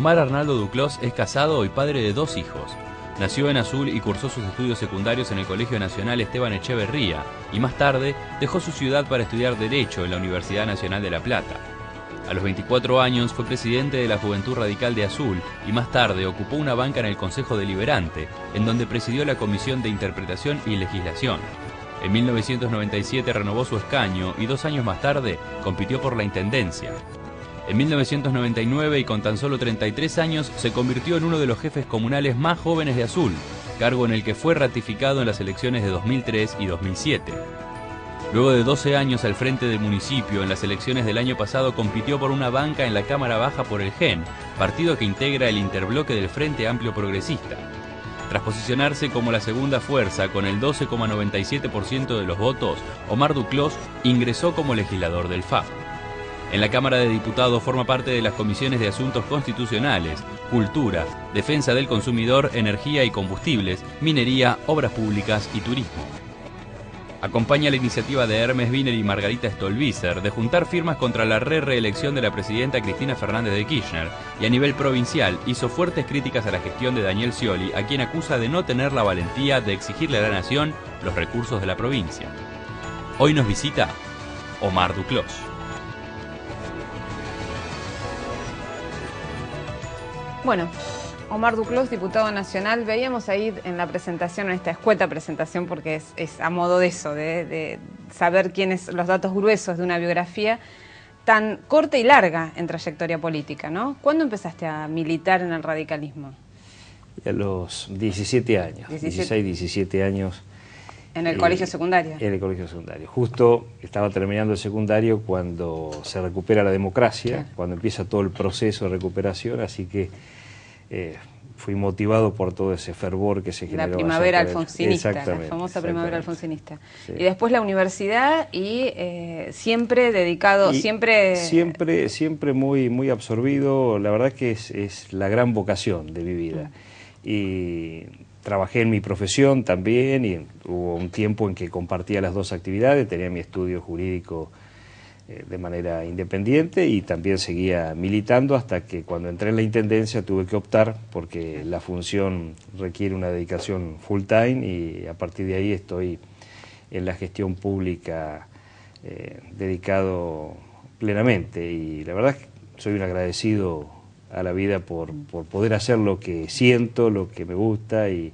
Omar Arnaldo Duclos es casado y padre de dos hijos. Nació en Azul y cursó sus estudios secundarios en el Colegio Nacional Esteban Echeverría y más tarde dejó su ciudad para estudiar Derecho en la Universidad Nacional de La Plata. A los 24 años fue presidente de la Juventud Radical de Azul y más tarde ocupó una banca en el Consejo Deliberante, en donde presidió la Comisión de Interpretación y Legislación. En 1997 renovó su escaño y dos años más tarde compitió por la Intendencia. En 1999 y con tan solo 33 años se convirtió en uno de los jefes comunales más jóvenes de Azul, cargo en el que fue ratificado en las elecciones de 2003 y 2007. Luego de 12 años al frente del municipio, en las elecciones del año pasado compitió por una banca en la Cámara Baja por el GEN, partido que integra el interbloque del Frente Amplio Progresista. Tras posicionarse como la segunda fuerza con el 12,97% de los votos, Omar Duclos ingresó como legislador del FAP. En la Cámara de Diputados forma parte de las comisiones de Asuntos Constitucionales, Cultura, Defensa del Consumidor, Energía y Combustibles, Minería, Obras Públicas y Turismo. Acompaña la iniciativa de Hermes Wiener y Margarita Stolbizer de juntar firmas contra la re-reelección de la presidenta Cristina Fernández de Kirchner y a nivel provincial hizo fuertes críticas a la gestión de Daniel Scioli, a quien acusa de no tener la valentía de exigirle a la nación los recursos de la provincia. Hoy nos visita Omar Duclos. Bueno, Omar Duclos, diputado nacional, veíamos ahí en la presentación, en esta escueta presentación, porque es, a modo de eso, de, saber quiénes los datos gruesos de una biografía tan corta y larga en trayectoria política, ¿no? ¿Cuándo empezaste a militar en el radicalismo? A los 17 años, 16, 17 años. ¿En el colegio secundario? En el colegio secundario. Justo estaba terminando el secundario cuando se recupera la democracia, cuando empieza todo el proceso de recuperación, así que eh, fui motivado por todo ese fervor que se generó. La primavera alfonsinista, la famosa primavera alfonsinista. Y después la universidad y eh, siempre dedicado, siempre... Siempre, siempre muy, muy absorbido, la verdad que es, la gran vocación de mi vida. Mm. Y trabajé en mi profesión también y hubo un tiempo en que compartía las dos actividades, tenía mi estudio jurídico de manera independiente y también seguía militando hasta que cuando entré en la Intendencia tuve que optar porque la función requiere una dedicación full time y a partir de ahí estoy en la gestión pública eh, dedicado plenamente. Y la verdad soy un agradecido a la vida por, poder hacer lo que siento, lo que me gusta y,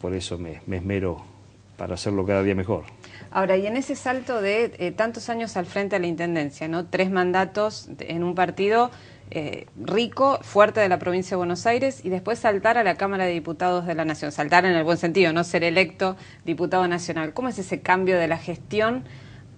por eso me esmero para hacerlo cada día mejor. Ahora, y en ese salto de eh, tantos años al frente de la Intendencia, ¿no? Tres mandatos en un partido eh, rico, fuerte de la provincia de Buenos Aires y después saltar a la Cámara de Diputados de la Nación, saltar en el buen sentido, no ser electo diputado nacional. ¿Cómo es ese cambio de la gestión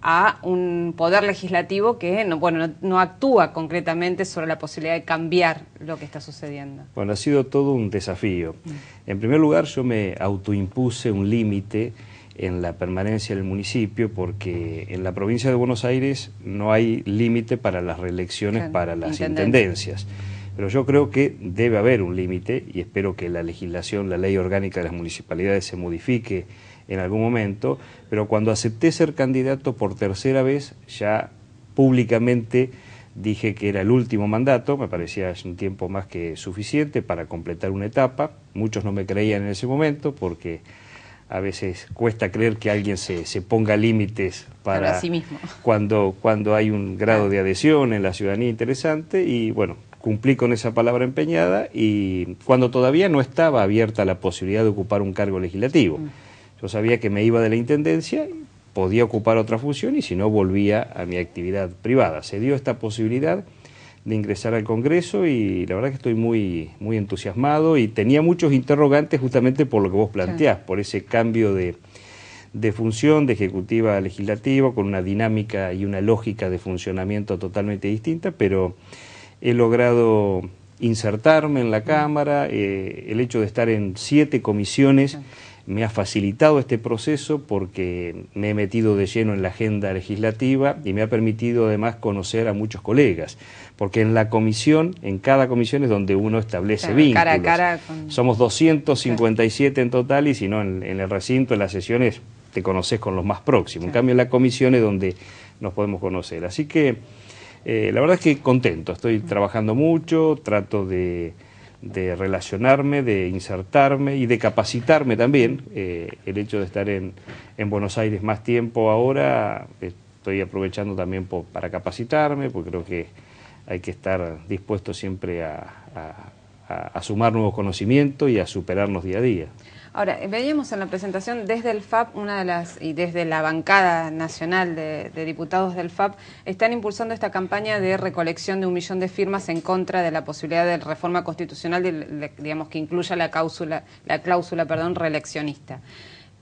a un poder legislativo que no, bueno, no, actúa concretamente sobre la posibilidad de cambiar lo que está sucediendo? Bueno, ha sido todo un desafío. Mm. En primer lugar, yo me autoimpuse un límite en la permanencia del municipio porque en la provincia de Buenos Aires no hay límite para las reelecciones para las intendencias. Pero yo creo que debe haber un límite y espero que la legislación, la ley orgánica de las municipalidades se modifique en algún momento, pero cuando acepté ser candidato por tercera vez ya públicamente dije que era el último mandato, me parecía un tiempo más que suficiente para completar una etapa, muchos no me creían en ese momento porque a veces cuesta creer que alguien se, se ponga límites para, sí mismo. Cuando, cuando hay un grado de adhesión en la ciudadanía interesante y bueno, cumplí con esa palabra empeñada y cuando todavía no estaba abierta la posibilidad de ocupar un cargo legislativo. Mm. Yo sabía que me iba de la Intendencia, podía ocupar otra función y si no volvía a mi actividad privada. Se dio esta posibilidad de ingresar al Congreso y la verdad que estoy muy, muy entusiasmado y tenía muchos interrogantes justamente por lo que vos planteás, por ese cambio de, de función de ejecutiva a legislativa con una dinámica y una lógica de funcionamiento totalmente distinta, pero he logrado insertarme en la Cámara, eh, el hecho de estar en siete comisiones me ha facilitado este proceso porque me he metido de lleno en la agenda legislativa y me ha permitido además conocer a muchos colegas, porque en la comisión, en cada comisión es donde uno establece vínculos. Cara a cara Somos 257 en total y si no en, el recinto, en las sesiones, te conoces con los más próximos. En cambio en la comisión es donde nos podemos conocer. Así que Eh, la verdad es que contento, estoy trabajando mucho, trato de, relacionarme, de insertarme y de capacitarme también. Eh, el hecho de estar en, Buenos Aires más tiempo ahora, estoy aprovechando también para capacitarme, porque creo que hay que estar dispuesto siempre a, a sumar nuevos conocimientos y a superarnos día a día. Ahora, veíamos en la presentación desde el FAP, una de las y desde la bancada nacional de, diputados del FAP, están impulsando esta campaña de recolección de un millón de firmas en contra de la posibilidad de reforma constitucional, digamos, que incluya la cláusula, la cláusula perdón, reeleccionista.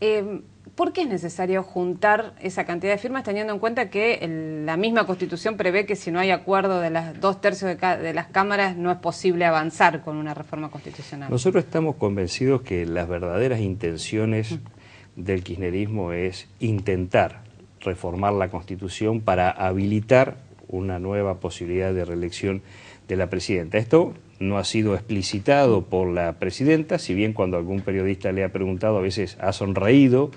Eh, ¿Por qué es necesario juntar esa cantidad de firmas teniendo en cuenta que la misma Constitución prevé que si no hay acuerdo de las dos tercios de, las cámaras no es posible avanzar con una reforma constitucional? Nosotros estamos convencidos que las verdaderas intenciones del kirchnerismo es intentar reformar la Constitución para habilitar una nueva posibilidad de reelección de la presidenta. Esto no ha sido explicitado por la presidenta, si bien cuando algún periodista le ha preguntado a veces ha sonreído,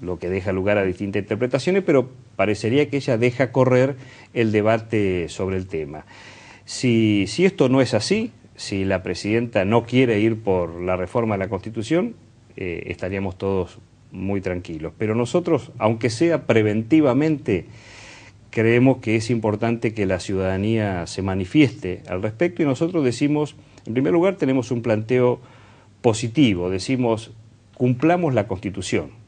lo que deja lugar a distintas interpretaciones, pero parecería que ella deja correr el debate sobre el tema. Si, si esto no es así, si la presidenta no quiere ir por la reforma de la Constitución, eh, estaríamos todos muy tranquilos. Pero nosotros, aunque sea preventivamente, creemos que es importante que la ciudadanía se manifieste al respecto y nosotros decimos, en primer lugar, tenemos un planteo positivo, decimos, cumplamos la Constitución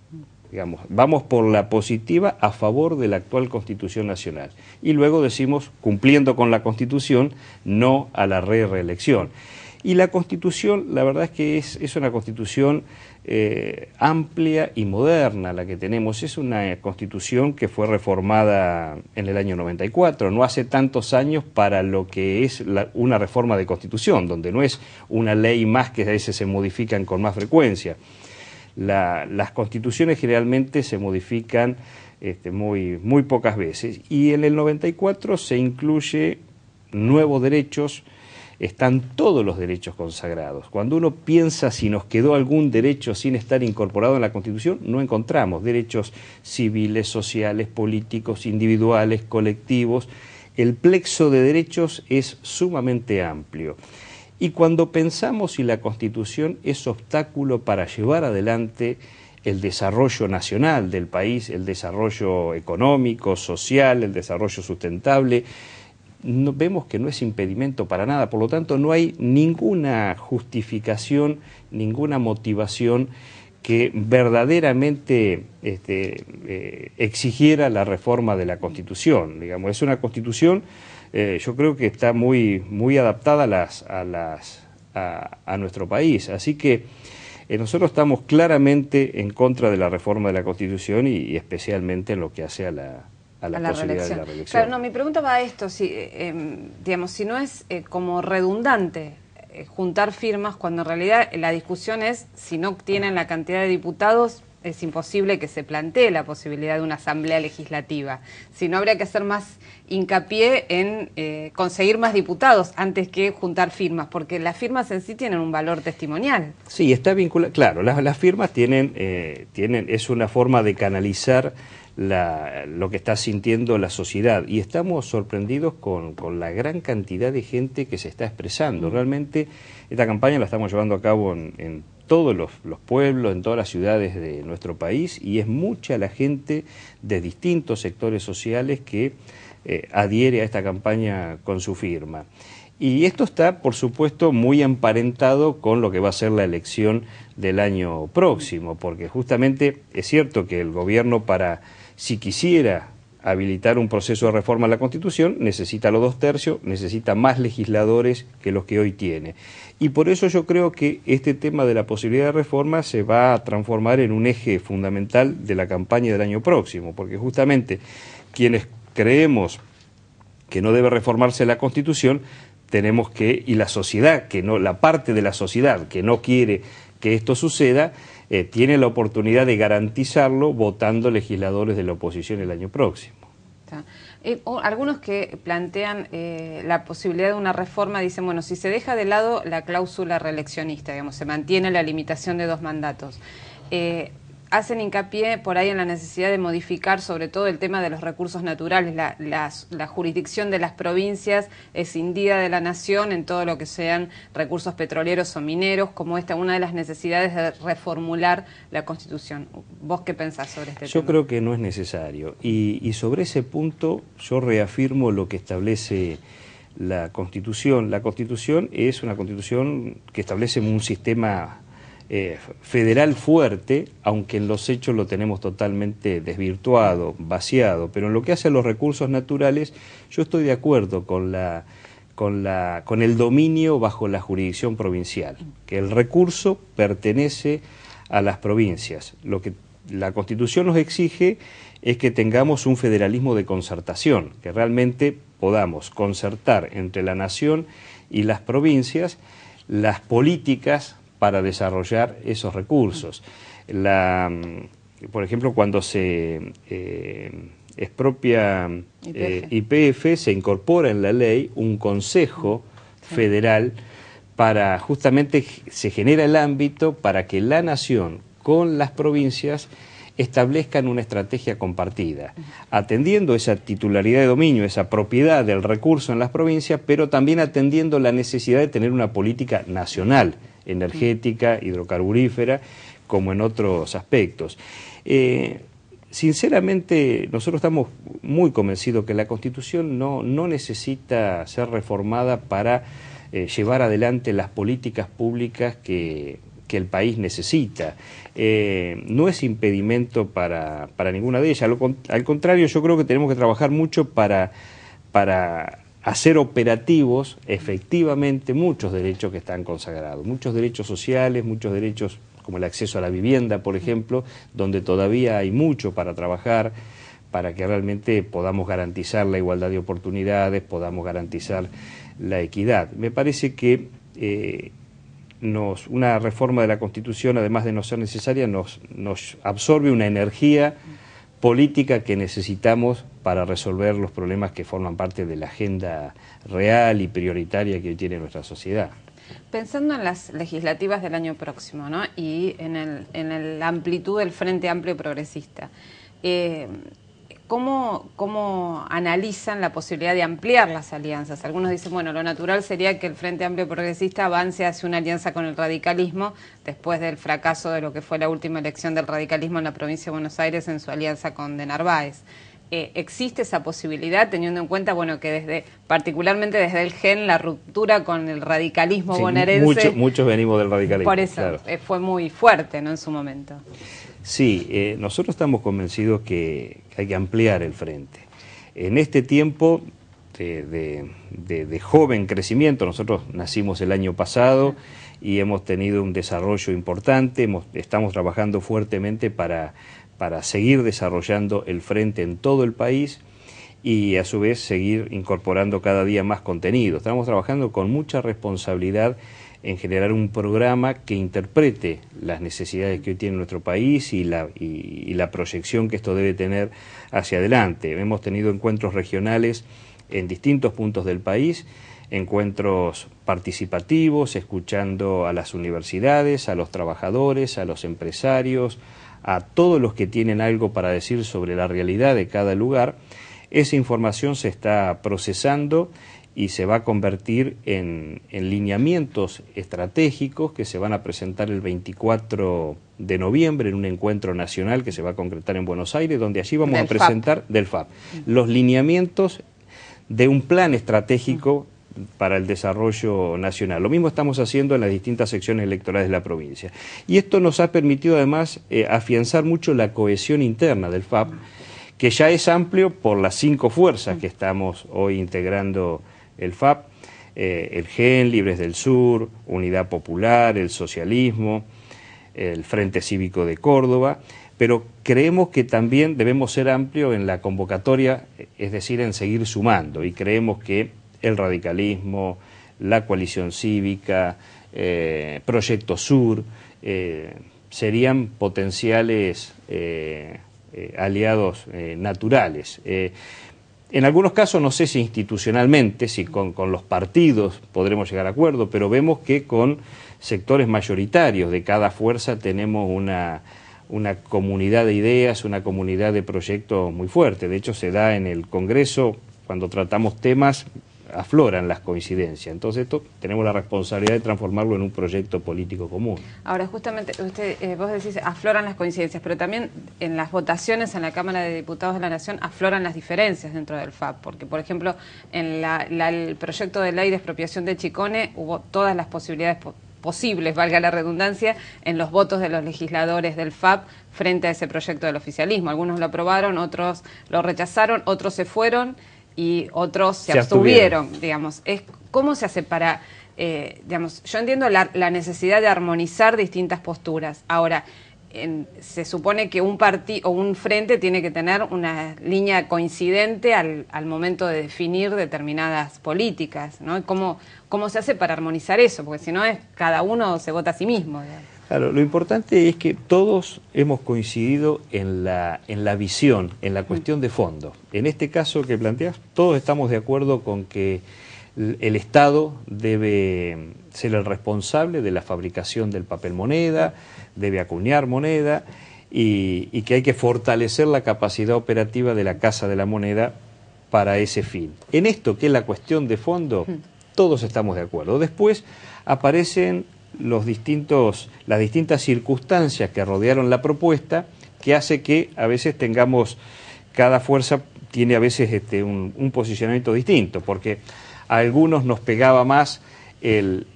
Digamos, vamos por la positiva a favor de la actual Constitución Nacional. Y luego decimos, cumpliendo con la Constitución, no a la re reelección. Y la Constitución, la verdad es que es, es una Constitución eh, amplia y moderna la que tenemos. Es una Constitución que fue reformada en el año 94, no hace tantos años para lo que es una reforma de Constitución, donde no es una ley más que a veces se modifican con más frecuencia las constituciones generalmente se modifican este, muy, muy pocas veces y en el 94 se incluye nuevos derechos, están todos los derechos consagrados. Cuando uno piensa si nos quedó algún derecho sin estar incorporado en la Constitución, no encontramos derechos civiles, sociales, políticos, individuales, colectivos. El plexo de derechos es sumamente amplio. Y cuando pensamos si la Constitución es obstáculo para llevar adelante el desarrollo nacional del país, el desarrollo económico, social, el desarrollo sustentable, vemos que no es impedimento para nada. Por lo tanto, no hay ninguna justificación, ninguna motivación que verdaderamente este, eh, exigiera la reforma de la Constitución. Digamos, es una Constitución eh, yo creo que está muy, muy adaptada a, las, a, las, a, nuestro país. Así que eh, nosotros estamos claramente en contra de la reforma de la Constitución y, especialmente en lo que hace a la, a la, posibilidad de la reelección. Claro, no, mi pregunta va a esto, si, eh, em, digamos, si no es como redundante juntar firmas cuando en realidad la discusión es si no tienen la cantidad de diputados es imposible que se plantee la posibilidad de una asamblea legislativa, Si no, habría que hacer más hincapié en eh, conseguir más diputados antes que juntar firmas, porque las firmas en sí tienen un valor testimonial. Sí, está vinculado, claro, las, firmas tienen, eh, tienen, es una forma de canalizar lo que está sintiendo la sociedad y estamos sorprendidos con, la gran cantidad de gente que se está expresando. Realmente esta campaña la estamos llevando a cabo en todos los, pueblos, en todas las ciudades de nuestro país y es mucha la gente de distintos sectores sociales que eh, adhiere a esta campaña con su firma. Y esto está, por supuesto, muy emparentado con lo que va a ser la elección del año próximo, porque justamente es cierto que el gobierno para, si quisiera habilitar un proceso de reforma a la Constitución, necesita los dos tercios, necesita más legisladores que los que hoy tiene. Y por eso yo creo que este tema de la posibilidad de reforma se va a transformar en un eje fundamental de la campaña del año próximo, porque justamente quienes creemos que no debe reformarse la Constitución, tenemos que, y la sociedad, que no, la parte de la sociedad que no quiere que esto suceda, eh, tiene la oportunidad de garantizarlo votando legisladores de la oposición el año próximo. Eh, algunos que plantean eh, la posibilidad de una reforma dicen, bueno, si se deja de lado la cláusula reeleccionista, digamos, se mantiene la limitación de dos mandatos, hacen hincapié por ahí en la necesidad de modificar sobre todo el tema de los recursos naturales. La, jurisdicción de las provincias escindida de la nación en todo lo que sean recursos petroleros o mineros, como esta una de las necesidades de reformular la Constitución. ¿Vos qué pensás sobre este tema? Yo creo que no es necesario. Y, y sobre ese punto yo reafirmo lo que establece la Constitución. La Constitución es una Constitución que establece un sistema eh, federal fuerte, aunque en los hechos lo tenemos totalmente desvirtuado, vaciado, pero en lo que hace a los recursos naturales, yo estoy de acuerdo con la con, la, con el dominio bajo la jurisdicción provincial, que el recurso pertenece a las provincias. Lo que la Constitución nos exige es que tengamos un federalismo de concertación, que realmente podamos concertar entre la nación y las provincias las políticas para desarrollar esos recursos. La, mm, por ejemplo, cuando se eh, expropia IPF. Eh, se incorpora en la ley un consejo federal para justamente se genera el ámbito para que la nación con las provincias establezcan una estrategia compartida, atendiendo esa titularidad de dominio, esa propiedad del recurso en las provincias, pero también atendiendo la necesidad de tener una política nacional energética, hidrocarburífera, como en otros aspectos. Eh, sinceramente, nosotros estamos muy convencidos que la Constitución no, no necesita ser reformada para eh, llevar adelante las políticas públicas que, el país necesita. Eh, no es impedimento para, para ninguna de ellas. Al contrario, yo creo que tenemos que trabajar mucho para, para hacer operativos efectivamente muchos derechos que están consagrados, muchos derechos sociales, muchos derechos como el acceso a la vivienda, por ejemplo, donde todavía hay mucho para trabajar para que realmente podamos garantizar la igualdad de oportunidades, podamos garantizar la equidad. Me parece que eh, una reforma de la Constitución, además de no ser necesaria, nos, nos absorbe una energía política que necesitamos para resolver los problemas que forman parte de la agenda real y prioritaria que tiene nuestra sociedad. Pensando en las legislativas del año próximo ¿no? y en, el, en la amplitud del Frente Amplio Progresista, eh, ¿Cómo, ¿Cómo, analizan la posibilidad de ampliar las alianzas? Algunos dicen, bueno, lo natural sería que el Frente Amplio Progresista avance hacia una alianza con el radicalismo después del fracaso de lo que fue la última elección del radicalismo en la provincia de Buenos Aires en su alianza con De Narváez. Eh, ¿Existe esa posibilidad teniendo en cuenta, bueno, que desde, particularmente desde el GEN, la ruptura con el radicalismo bonaerense... muchos venimos del radicalismo. Por eso eh, fue muy fuerte, ¿no?, en su momento. Sí, eh, nosotros estamos convencidos que hay que ampliar el frente. En este tiempo de, joven crecimiento, nosotros nacimos el año pasado y hemos tenido un desarrollo importante, estamos trabajando fuertemente para, para seguir desarrollando el frente en todo el país y a su vez seguir incorporando cada día más contenido. Estamos trabajando con mucha responsabilidad en generar un programa que interprete las necesidades que hoy tiene nuestro país y la, y, la proyección que esto debe tener hacia adelante. Hemos tenido encuentros regionales en distintos puntos del país, encuentros participativos, escuchando a las universidades, a los trabajadores, a los empresarios, a todos los que tienen algo para decir sobre la realidad de cada lugar. Esa información se está procesando y se va a convertir en, lineamientos estratégicos que se van a presentar el 24 de noviembre en un encuentro nacional que se va a concretar en Buenos Aires, donde allí vamos a presentar del FAP los lineamientos de un plan estratégico para el desarrollo nacional. Lo mismo estamos haciendo en las distintas secciones electorales de la provincia. Y esto nos ha permitido además eh, afianzar mucho la cohesión interna del FAP, que ya es amplio por las cinco fuerzas que estamos hoy integrando el FAP, eh, el GEN, Libres del Sur, Unidad Popular, el Socialismo, el Frente Cívico de Córdoba, pero creemos que también debemos ser amplios en la convocatoria, es decir, en seguir sumando, y creemos que el radicalismo, la coalición cívica, eh, Proyecto Sur, eh, serían potenciales aliados naturales. En algunos casos, no sé si institucionalmente, si con, los partidos podremos llegar a acuerdo, pero vemos que con sectores mayoritarios de cada fuerza tenemos una, una comunidad de ideas, una comunidad de proyectos muy fuerte. De hecho, se da en el Congreso, cuando tratamos temas, afloran las coincidencias. Entonces esto tenemos la responsabilidad de transformarlo en un proyecto político común. Ahora, justamente, usted, eh, vos decís, afloran las coincidencias, pero también en las votaciones en la Cámara de Diputados de la Nación afloran las diferencias dentro del FAP, porque, por ejemplo, en el proyecto de ley de expropiación de Chicone hubo todas las posibilidades posibles, valga la redundancia, en los votos de los legisladores del FAP frente a ese proyecto del oficialismo. Algunos lo aprobaron, otros lo rechazaron, otros se fueron y otros se, abstuvieron, digamos. Es, ¿Cómo se hace para, eh, digamos, yo entiendo la, necesidad de armonizar distintas posturas. Ahora, se supone que un partido o un frente tiene que tener una línea coincidente al, al momento de definir determinadas políticas, ¿no? ¿Cómo, ¿Cómo se hace para armonizar eso? Porque si no es cada uno se vota a sí mismo. Claro, lo importante es que todos hemos coincidido en la, en la visión, en la cuestión de fondo. En este caso que planteas, todos estamos de acuerdo con que el Estado debe ser el responsable de la fabricación del papel moneda, debe acuñar moneda y, que hay que fortalecer la capacidad operativa de la Casa de la Moneda para ese fin. En esto, que es la cuestión de fondo, todos estamos de acuerdo. Después aparecen los distintos, las distintas circunstancias que rodearon la propuesta que hace que a veces tengamos, cada fuerza tiene a veces este, un, posicionamiento distinto, porque a algunos nos pegaba más el,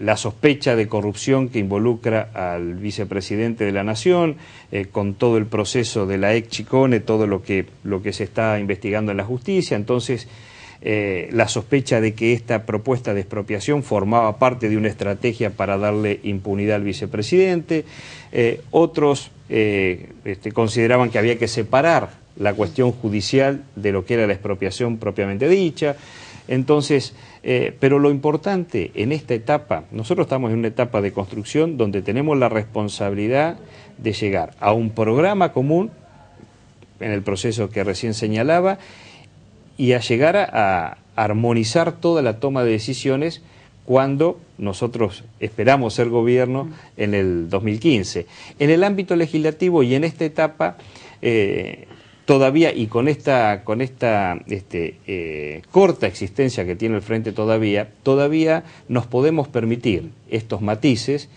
la sospecha de corrupción que involucra al vicepresidente de la Nación, eh, con todo el proceso de la ex Chicone, todo lo que, lo que se está investigando en la justicia, entonces eh, la sospecha de que esta propuesta de expropiación formaba parte de una estrategia para darle impunidad al vicepresidente. Eh, otros eh, este, consideraban que había que separar la cuestión judicial de lo que era la expropiación propiamente dicha. Entonces, pero lo importante en esta etapa, nosotros estamos en una etapa de construcción donde tenemos la responsabilidad de llegar a un programa común en el proceso que recién señalaba y a llegar a, armonizar toda la toma de decisiones cuando nosotros esperamos ser gobierno en el 2015. En el ámbito legislativo y en esta etapa, eh, todavía y con esta, con esta este, eh, corta existencia que tiene el Frente todavía, todavía nos podemos permitir estos matices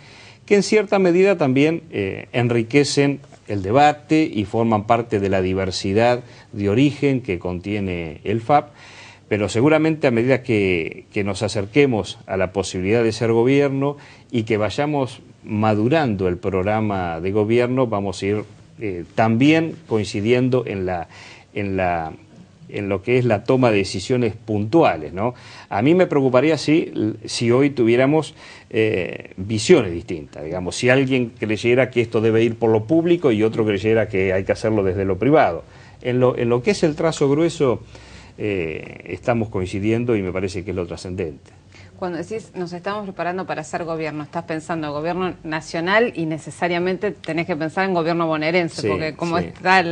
que en cierta medida también eh, enriquecen el debate y forman parte de la diversidad de origen que contiene el FAP, pero seguramente a medida que, nos acerquemos a la posibilidad de ser gobierno y que vayamos madurando el programa de gobierno, vamos a ir eh, también coincidiendo en la, en la en lo que es la toma de decisiones puntuales. ¿no? A mí me preocuparía si, si hoy tuviéramos eh, visiones distintas, digamos, si alguien creyera que esto debe ir por lo público y otro creyera que hay que hacerlo desde lo privado. En lo, en lo que es el trazo grueso eh, estamos coincidiendo y me parece que es lo trascendente. Cuando decís nos estamos preparando para ser gobierno, estás pensando en gobierno nacional y necesariamente tenés que pensar en gobierno bonaerense, porque como está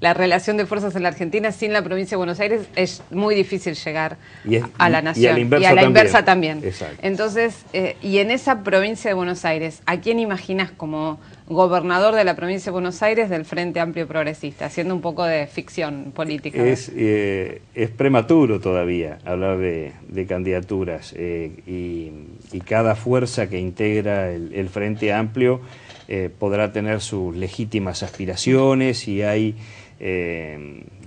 la relación de fuerzas en la Argentina sin la provincia de Buenos Aires es muy difícil llegar a la nación. Y a la inversa, también. Entonces, eh, y en esa provincia de Buenos Aires, ¿a quién imaginas como gobernador de la provincia de Buenos Aires del Frente Amplio Progresista, haciendo un poco de ficción política. Es, eh, prematuro todavía hablar de, candidaturas eh, y, cada fuerza que integra el, Frente Amplio eh, podrá tener sus legítimas aspiraciones y hay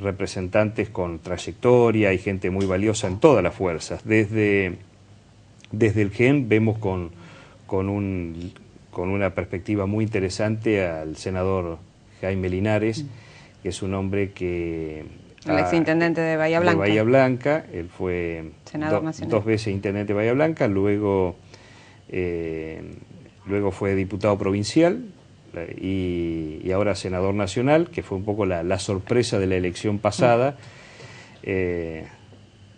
representantes con trayectoria, y gente muy valiosa en todas las fuerzas. Desde, desde el GEN vemos con, con un con una perspectiva muy interesante al senador Jaime Linares, que es un hombre que... El exintendente de Bahía Blanca. De Bahía Blanca, él fue dos veces intendente de Bahía Blanca, luego, eh, luego fue diputado provincial y, ahora senador nacional, que fue un poco la, sorpresa de la elección pasada. Eh,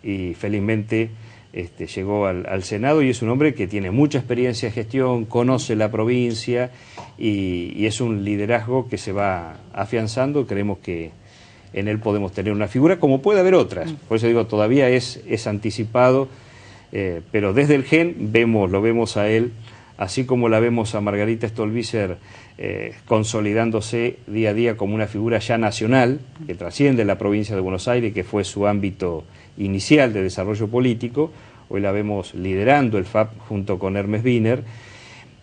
y felizmente este, llegó al, Senado y es un hombre que tiene mucha experiencia de gestión, conoce la provincia y, es un liderazgo que se va afianzando. Creemos que en él podemos tener una figura, como puede haber otras. Mm. Por eso digo, todavía es, es anticipado, eh, pero desde el GEN vemos, lo vemos a él así como la vemos a Margarita Stolbizer eh, consolidándose día a día como una figura ya nacional, que trasciende la provincia de Buenos Aires, que fue su ámbito inicial de desarrollo político, hoy la vemos liderando el FAP junto con Hermes Wiener,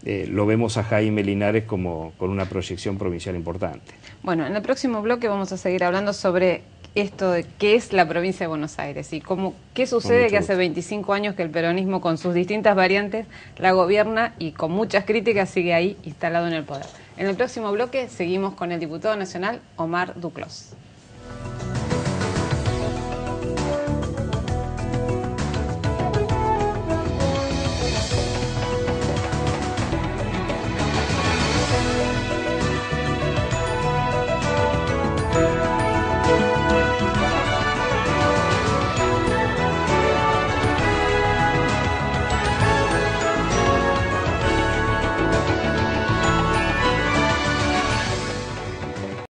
eh, lo vemos a Jaime Linares como con una proyección provincial importante. Bueno, en el próximo bloque vamos a seguir hablando sobre esto de qué es la provincia de Buenos Aires y cómo, qué sucede que hace 25 años que el peronismo con sus distintas variantes la gobierna y con muchas críticas sigue ahí instalado en el poder. En el próximo bloque seguimos con el diputado nacional Omar Duclos.